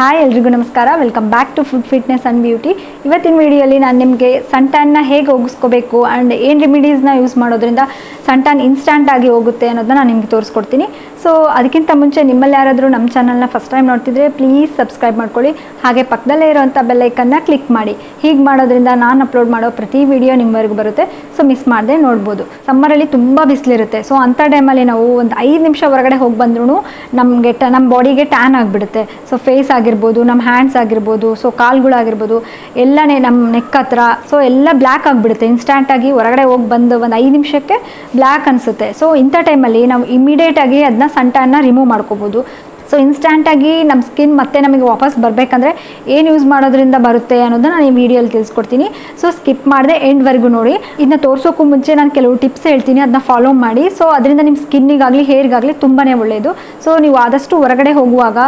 Hi, ಎಲ್ರಿಗೂ ನಮಸ್ಕಾರ. Welcome back to food fitness and beauty ಇವತ್ತಿನ ವಿಡಿಯೋಲಿ ನಾನು ನಿಮಗೆ ಸನ್ಟ್ಯಾನ್ನ ಹೇಗೆ ಹೋಗಿಸ್ಕೋಬೇಕು ಆ್ಯಂಡ್ ಏನು ರೆಮಿಡೀಸ್ನ ಯೂಸ್ ಮಾಡೋದ್ರಿಂದ ಸನ್ಟ್ಯಾನ್ ಇನ್ಸ್ಟಂಟ್ ಆಗಿ ಹೋಗುತ್ತೆ ಅನ್ನೋದನ್ನ ನಾನು ನಿಮಗೆ ತೋರಿಸ್ಕೊಡ್ತೀನಿ. ಸೊ ಅದಕ್ಕಿಂತ ಮುಂಚೆ ನಿಮ್ಮಲ್ಲಿ ಯಾರಾದರೂ ನಮ್ಮ ಚಾನಲ್ನ ಫಸ್ಟ್ ಟೈಮ್ ನೋಡ್ತಿದ್ರೆ ಪ್ಲೀಸ್ ಸಬ್ಸ್ಕ್ರೈಬ್ ಮಾಡ್ಕೊಳ್ಳಿ. ಹಾಗೆ ಪಕ್ಕದಲ್ಲೇ ಇರೋವಂಥ ಬೆಲ್ಲೈಕನ್ನ ಕ್ಲಿಕ್ ಮಾಡಿ. ಹೀಗೆ ಮಾಡೋದ್ರಿಂದ ನಾನು ಅಪ್ಲೋಡ್ ಮಾಡೋ ಪ್ರತಿ ವಿಡಿಯೋ ನಿಮ್ಮವರೆಗೂ ಬರುತ್ತೆ. ಸೊ ಮಿಸ್ ಮಾಡದೆ ನೋಡ್ಬೋದು. ಸಮ್ಮರಲ್ಲಿ ತುಂಬ ಬಿಸಿಲಿರುತ್ತೆ. ಸೊ ಅಂಥ ಟೈಮಲ್ಲಿ ನಾವು ಒಂದು ಐದು ನಿಮಿಷ ಹೊರಗಡೆ ಹೋಗಿ ಬಂದ್ರೂ ನಮಗೆ ಟ ನಮ್ಮ ಬಾಡಿಗೆ ಟ್ಯಾನ್ ಆಗಿಬಿಡುತ್ತೆ. ಸೊ ಫೇಸ್ ಆಗಿರ್ಬೋದು ನಮ್ಮ ಹ್ಯಾಂಡ್ಸ್ ಆಗಿರ್ಬೋದು ಸೊ ಕಾಲ್ಗಳಾಗಿರ್ಬೋದು, ಎಲ್ಲನೇ ನಮ್ಮ ನೆಕ್ ಹತ್ರ ಸೊ ಎಲ್ಲ ಬ್ಲ್ಯಾಕ್ ಆಗಿಬಿಡುತ್ತೆ. ಇನ್ಸ್ಟ್ಯಾಂಟಾಗಿ ಹೊರಗಡೆ ಹೋಗಿ ಬಂದು ಒಂದು ಐದು ನಿಮಿಷಕ್ಕೆ ಬ್ಲ್ಯಾಕ್ ಅನಿಸುತ್ತೆ. ಸೊ ಇಂಥ ಟೈಮಲ್ಲಿ ನಾವು ಇಮಿಡಿಯೇಟಾಗಿ ಅದನ್ನ ಸಂಟಾನ ರಿಮೂವ್ ಮಾಡ್ಕೋಬೋದು. ಸೊ ಇನ್ಸ್ಟ್ಯಾಂಟಾಗಿ ನಮ್ಮ ಸ್ಕಿನ್ ಮತ್ತೆ ನಮಗೆ ವಾಪಸ್ ಬರಬೇಕಂದ್ರೆ ಏನು ಯೂಸ್ ಮಾಡೋದ್ರಿಂದ ಬರುತ್ತೆ ಅನ್ನೋದನ್ನ ನಾನು ಈ ವಿಡಿಯೋಲಿ ತಿಳಿಸ್ಕೊಡ್ತೀನಿ. ಸೊ ಸ್ಕಿಪ್ ಮಾಡಿದೆ ಎಂಡ್ವರೆಗೂ ನೋಡಿ. ಇದನ್ನ ತೋರಿಸೋಕ್ಕೂ ಮುಂಚೆ ನಾನು ಕೆಲವು ಟಿಪ್ಸ್ ಹೇಳ್ತೀನಿ ಅದನ್ನ ಫಾಲೋ ಮಾಡಿ. ಸೊ ಅದರಿಂದ ನಿಮ್ಮ ಸ್ಕಿನ್ನಿಗಾಗಲಿ ಹೇರ್ಗಾಗಲಿ ತುಂಬಾ ಒಳ್ಳೆಯದು ಸೊ ನೀವು ಆದಷ್ಟು ಹೊರಗಡೆ ಹೋಗುವಾಗ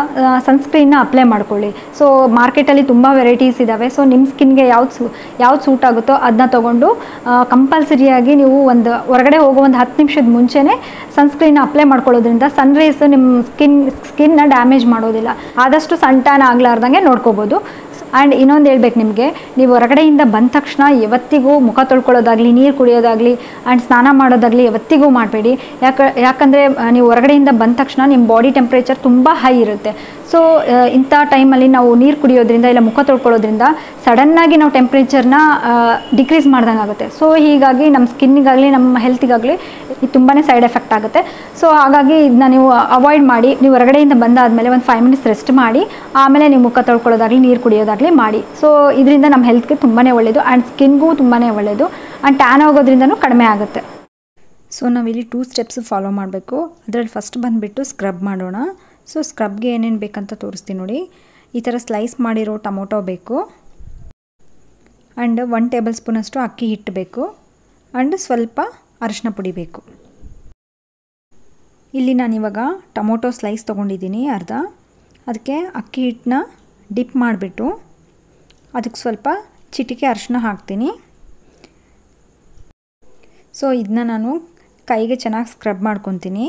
ಸನ್ಸ್ಕ್ರೀನ್ನ ಅಪ್ಲೈ ಮಾಡ್ಕೊಳ್ಳಿ. ಸೊ ಮಾರ್ಕೆಟಲ್ಲಿ ತುಂಬ ವೆರೈಟೀಸ್ ಇದ್ದಾವೆ ಸೊ ನಿಮ್ಮ ಸ್ಕಿನ್ಗೆ ಯಾವ್ದು ಸೂ, ಯಾವ್ದು ಸೂಟ್ ಆಗುತ್ತೋ ಅದನ್ನ ತೊಗೊಂಡು ಕಂಪಲ್ಸರಿಯಾಗಿ ನೀವು ಒಂದು ಹೊರಗಡೆ ಹೋಗೋ ಒಂದು ಹತ್ತು ನಿಮಿಷದ ಮುಂಚೆನೇ ಸನ್ಸ್ಕ್ರೀನ್ ಅಪ್ಲೈ ಮಾಡ್ಕೊಳ್ಳೋದ್ರಿಂದ ಸನ್ ರೇಸ್ ನಿಮ್ಮ ಸ್ಕಿನ್ ಸ್ಕಿನ್ನ ಡ್ಯಾಮೇಜ್ ಮಾಡೋದಿಲ್ಲ. ಆದಷ್ಟು ಸಂಟಾನ ಆಗ್ಲಾರ್ದಂಗೆ ನೋಡ್ಕೋಬೋದು. ಆ್ಯಂಡ್ ಇನ್ನೊಂದು ಹೇಳ್ಬೇಕು ನಿಮಗೆ, ನೀವು ಹೊರಗಡೆಯಿಂದ ಬಂದ ತಕ್ಷಣ ಯಾವತ್ತಿಗೂ ಮುಖ ತೊಳ್ಕೊಳ್ಳೋದಾಗಲಿ, ನೀರು ಕುಡಿಯೋದಾಗಲಿ ಆ್ಯಂಡ್ ಸ್ನಾನ ಮಾಡೋದಾಗಲಿ ಯಾವತ್ತಿಗೂ ಮಾಡಬೇಡಿ. ಯಾಕೆ, ಯಾಕಂದರೆ ನೀವು ಹೊರಗಡೆಯಿಂದ ಬಂದ ತಕ್ಷಣ ನಿಮ್ಮ ಬಾಡಿ ಟೆಂಪ್ರೇಚರ್ ತುಂಬ ಹೈ ಇರುತ್ತೆ. ಸೊ ಇಂಥ ಟೈಮಲ್ಲಿ ನಾವು ನೀರು ಕುಡಿಯೋದ್ರಿಂದ ಇಲ್ಲ ಮುಖ ತೊಳ್ಕೊಳ್ಳೋದ್ರಿಂದ ಸಡನ್ನಾಗಿ ನಾವು ಟೆಂಪ್ರೇಚರ್ನ ಡಿಕ್ರೀಸ್ ಮಾಡ್ದಂಗೆ ಆಗುತ್ತೆ. ಸೊ ಹೀಗಾಗಿ ನಮ್ಮ ಸ್ಕಿನ್ನಿಗಾಗಲಿ ನಮ್ಮ ಹೆಲ್ತಿಗಾಗಲಿ ತುಂಬಾ ಸೈಡ್ ಎಫೆಕ್ಟ್ ಆಗುತ್ತೆ. ಸೊ ಹಾಗಾಗಿ ಇದನ್ನ ನೀವು ಅವಾಯ್ಡ್ ಮಾಡಿ, ನೀವು ಹೊರಗಡೆಯಿಂದ ಬಂದಾದಮೇಲೆ ಒಂದು ಫೈವ್ ಮಿನಿಟ್ಸ್ ರೆಸ್ಟ್ ಮಾಡಿ, ಆಮೇಲೆ ನೀವು ಮುಖ ತೊಳ್ಕೊಳ್ಳೋದಾಗಲಿ, ನೀರು ಕುಡಿಯೋದಾಗಲಿ ಮಾಡಿ. ಸೊ ಇದರಿಂದ ನಮ್ಮ ಹೆಲ್ತ್ಗೆ ತುಂಬಾ ಒಳ್ಳೆಯದು ಆ್ಯಂಡ್ ಸ್ಕಿನ್ಗೂ ತುಂಬಾ ಒಳ್ಳೆಯದು ಆ್ಯಂಡ್ ಟ್ಯಾನ್ ಆಗೋದ್ರಿಂದನೂ ಕಡಿಮೆ ಆಗುತ್ತೆ. ಸೊ ನಾವಿಲ್ಲಿ ಟೂ ಸ್ಟೆಪ್ಸ್ ಫಾಲೋ ಮಾಡಬೇಕು. ಅದರಲ್ಲಿ ಫಸ್ಟ್ ಬಂದುಬಿಟ್ಟು ಸ್ಕ್ರಬ್ ಮಾಡೋಣ. ಸೊ ಸ್ಕ್ರಬ್ಗೆ ಏನೇನು ಬೇಕಂತ ತೋರಿಸ್ತೀನಿ ನೋಡಿ. ಈ ಥರ ಸ್ಲೈಸ್ ಮಾಡಿರೋ ಟೊಮೊಟೊ ಬೇಕು. ಆ್ಯಂಡ್ ಒನ್ ಟೇಬಲ್ ಸ್ಪೂನಷ್ಟು ಅಕ್ಕಿ ಹಿಟ್ಟು ಬೇಕು. ಆ್ಯಂಡ್ ಸ್ವಲ್ಪ ಅರಿಶಿನ ಪುಡಿ ಬೇಕು. ಇಲ್ಲಿ ನಾನಿವಾಗ ಟೊಮೊಟೊ ಸ್ಲೈಸ್ ತೊಗೊಂಡಿದ್ದೀನಿ ಅರ್ಧ. ಅದಕ್ಕೆ ಅಕ್ಕಿ ಹಿಟ್ಟನ್ನ ಡಿಪ್ ಮಾಡಿಬಿಟ್ಟು ಅದಕ್ಕೆ ಸ್ವಲ್ಪ ಚಿಟಿಕೆ ಅರಿಶಿನ ಹಾಕ್ತೀನಿ. ಸೊ ಇದನ್ನ ನಾನು ಕೈಗೆ ಚೆನ್ನಾಗಿ ಸ್ಕ್ರಬ್ ಮಾಡ್ಕೊತೀನಿ.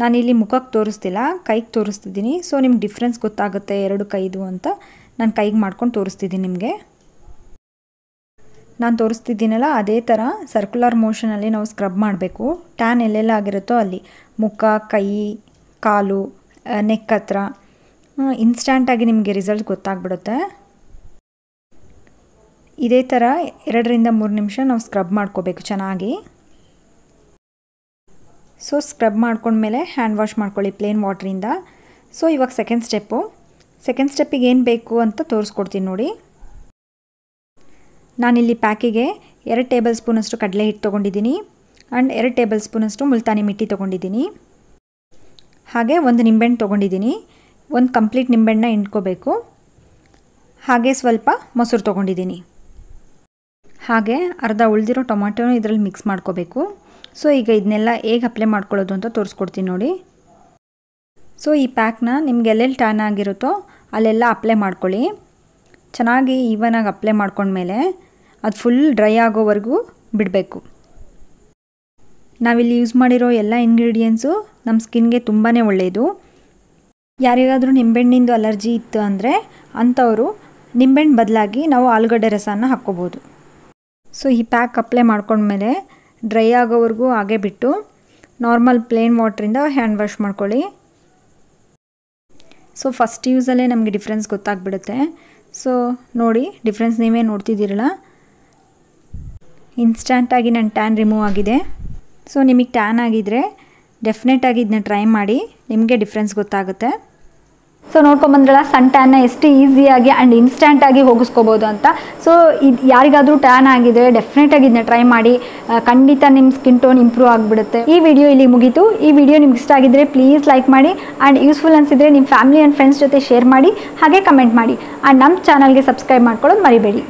ನಾನಿಲ್ಲಿ ಮುಖಕ್ಕೆ ತೋರಿಸ್ತಿಲ್ಲ, ಕೈಗೆ ತೋರಿಸ್ತಿದ್ದೀನಿ. ಸೊ ನಿಮ್ಗೆ ಡಿಫ್ರೆನ್ಸ್ ಗೊತ್ತಾಗುತ್ತೆ ಎರಡು ಕೈದು ಅಂತ ನಾನು ಕೈಗೆ ಮಾಡ್ಕೊಂಡು ತೋರಿಸ್ತಿದ್ದೀನಿ ನಿಮಗೆ. ನಾನು ತೋರಿಸ್ತಿದ್ದೀನಲ್ಲ, ಅದೇ ಥರ ಸರ್ಕ್ಯುಲರ್ ಮೋಷನಲ್ಲಿ ನಾವು ಸ್ಕ್ರಬ್ ಮಾಡಬೇಕು. ಟ್ಯಾನ್ ಎಲ್ಲೆಲ್ಲ ಆಗಿರುತ್ತೋ ಅಲ್ಲಿ. ಮುಖ, ಕೈ, ಕಾಲು ನೆಕ್ ಹತ್ರ. ಇನ್ಸ್ಟ್ಯಾಂಟಾಗಿ ನಿಮಗೆ ರಿಸಲ್ಟ್ ಗೊತ್ತಾಗ್ಬಿಡುತ್ತೆ. ಇದೇ ಥರ ಎರಡರಿಂದ ಮೂರು ನಿಮಿಷ ನಾವು ಸ್ಕ್ರಬ್ ಮಾಡ್ಕೋಬೇಕು ಚೆನ್ನಾಗಿ. ಸೊ ಸ್ಕ್ರಬ್ ಮಾಡ್ಕೊಂಡ್ಮೇಲೆ ಹ್ಯಾಂಡ್ ವಾಶ್ ಮಾಡ್ಕೊಳ್ಳಿ ಪ್ಲೇನ್ ವಾಟ್ರಿಂದ ಸೊ ಇವಾಗ ಸೆಕೆಂಡ್ ಸ್ಟೆಪ್ಪು ಸೆಕೆಂಡ್ ಸ್ಟೆಪ್ಪಿಗೆ ಏನು ಬೇಕು ಅಂತ ತೋರಿಸ್ಕೊಡ್ತೀನಿ ನೋಡಿ. ನಾನಿಲ್ಲಿ ಪ್ಯಾಕಿಗೆ ಎರಡು ಟೇಬಲ್ ಸ್ಪೂನಷ್ಟು ಕಡಲೆ ಹಿಟ್ಟು ತೊಗೊಂಡಿದ್ದೀನಿ ಆ್ಯಂಡ್ ಎರಡು ಟೇಬಲ್ ಸ್ಪೂನಷ್ಟು ಮುಲ್ತಾನಿ ಮಿಟ್ಟಿ ತೊಗೊಂಡಿದ್ದೀನಿ. ಹಾಗೆ ಒಂದು ನಿಂಬೆಹಣ್ಣು ತೊಗೊಂಡಿದ್ದೀನಿ. ಒಂದು ಕಂಪ್ಲೀಟ್ ನಿಂಬೆಹಣ್ಣ ಹಿಂಡ್ಕೋಬೇಕು. ಹಾಗೆ ಸ್ವಲ್ಪ ಮೊಸರು ತೊಗೊಂಡಿದ್ದೀನಿ. ಹಾಗೆ ಅರ್ಧ ಉಳಿದಿರೋ ಟೊಮಾಟೋನು ಇದರಲ್ಲಿ ಮಿಕ್ಸ್ ಮಾಡ್ಕೋಬೇಕು. ಸೊ ಈಗ ಇದನ್ನೆಲ್ಲ ಹೇಗೆ ಅಪ್ಲೈ ಮಾಡ್ಕೊಳ್ಳೋದು ಅಂತ ತೋರಿಸ್ಕೊಡ್ತೀನಿ ನೋಡಿ. ಸೊ ಈ ಪ್ಯಾಕ್ನ ನಿಮ್ಗೆ ಎಲ್ಲೆಲ್ಲಿ ಟ್ಯಾನ್ ಆಗಿರುತ್ತೋ ಅಲ್ಲೆಲ್ಲ ಅಪ್ಲೈ ಮಾಡ್ಕೊಳ್ಳಿ. ಚೆನ್ನಾಗಿ ಈವನಾಗಿ ಅಪ್ಲೈ ಮಾಡ್ಕೊಂಡ್ಮೇಲೆ ಅದು ಫುಲ್ ಡ್ರೈ ಆಗೋವರೆಗೂ ಬಿಡಬೇಕು. ನಾವಿಲ್ಲಿ ಯೂಸ್ ಮಾಡಿರೋ ಎಲ್ಲ ಇಂಗ್ರೀಡಿಯೆಂಟ್ಸು ನಮ್ಮ ಸ್ಕಿನ್ಗೆ ತುಂಬಾ ಒಳ್ಳೆಯದು ಯಾರಿಗಾದರೂ ನಿಂಬೆಹಣ್ಣಿಂದು ಅಲರ್ಜಿ ಇತ್ತು ಅಂದರೆ ಅಂಥವರು ನಿಂಬೆಹಣ್ಣು ಬದಲಾಗಿ ನಾವು ಆಲೂಗಡ್ಡೆ ರಸನ ಹಾಕ್ಕೋಬೋದು. ಸೊ ಈ ಪ್ಯಾಕ್ ಅಪ್ಲೈ ಮಾಡ್ಕೊಂಡ್ಮೇಲೆ ಡ್ರೈ ಆಗೋವರೆಗೂ ಹಾಗೆ ಬಿಟ್ಟು ನಾರ್ಮಲ್ ಪ್ಲೇನ್ ವಾಟ್ರಿಂದ ಹ್ಯಾಂಡ್ ವಾಶ್ ಮಾಡ್ಕೊಳ್ಳಿ. ಸೊ ಫಸ್ಟ್ ಯೂಸಲ್ಲೇ ನಮಗೆ ಡಿಫ್ರೆನ್ಸ್ ಗೊತ್ತಾಗ್ಬಿಡುತ್ತೆ. ಸೊ ನೋಡಿ ಡಿಫ್ರೆನ್ಸ್ ನೀವೇ ನೋಡ್ತಿದ್ದೀರಲ್ಲ? ಇನ್ಸ್ಟಂಟಾಗಿ ನನ್ನ ಟ್ಯಾನ್ ರಿಮೂವ್ ಆಗಿದೆ. ಸೊ ನಿಮಗೆ ಟ್ಯಾನ್ ಆಗಿದ್ದರೆ ಡೆಫಿನೆಟಾಗಿ ಇದನ್ನ ಟ್ರೈ ಮಾಡಿ, ನಿಮಗೆ ಡಿಫ್ರೆನ್ಸ್ ಗೊತ್ತಾಗುತ್ತೆ. ಸೊ ನೋಡ್ಕೊಂಬಂದ್ರಲ್ಲ ಸನ್ ಟ್ಯಾನ್ನ ಎಷ್ಟು ಈಸಿಯಾಗಿ ಆ್ಯಂಡ್ ಇನ್ಸ್ಟಂಟಾಗಿ ಹೋಗಿಸ್ಕೋಬೋದು ಅಂತ. ಸೊ ಇದು ಯಾರಿಗಾದರೂ ಟ್ಯಾನ್ ಆಗಿದೆ ಡೆಫಿನೆಟಾಗಿ ಇದನ್ನ ಟ್ರೈ ಮಾಡಿ ಖಂಡಿತ ನಿಮ್ಮ ಸ್ಕಿನ್ ಟೋನ್ ಇಂಪ್ರೂವ್ ಆಗಿಬಿಡುತ್ತೆ. ಈ ವಿಡಿಯೋ ಇಲ್ಲಿ ಮುಗೀತು. ಈ ವಿಡಿಯೋ ನಿಮ್ಗೆ ಇಷ್ಟ ಆಗಿದ್ರೆ ಪ್ಲೀಸ್ ಲೈಕ್ ಮಾಡಿ ಆ್ಯಂಡ್ ಯೂಸ್ಫುಲ್ ಅನಿಸಿದರೆ ನಿಮ್ಮ ಫ್ಯಾಮಿಲಿ ಆ್ಯಂಡ್ ಫ್ರೆಂಡ್ಸ್ ಜೊತೆ ಶೇರ್ ಮಾಡಿ, ಹಾಗೆ ಕಮೆಂಟ್ ಮಾಡಿ. ಆ್ಯಂಡ್ ನಮ್ಮ ಚಾನಲ್ಗೆ ಸಬ್ಸ್ಕ್ರೈಬ್ ಮಾಡ್ಕೊಳ್ಳೋದು ಮರಿಬೇಡಿ.